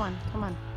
Come on, come on.